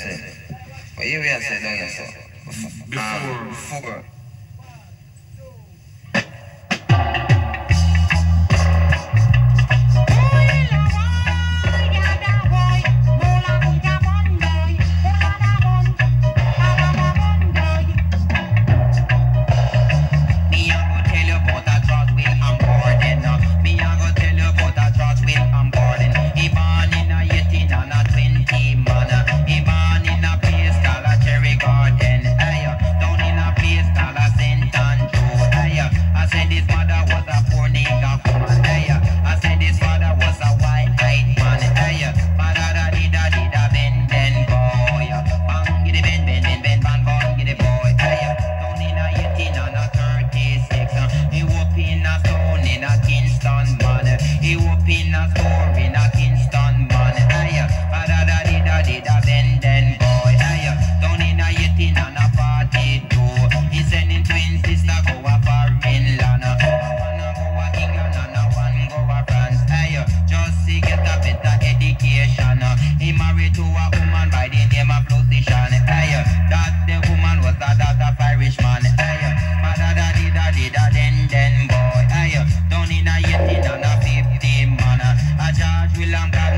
What year we have say down here, so? Before. Before Babylon.